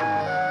Bye.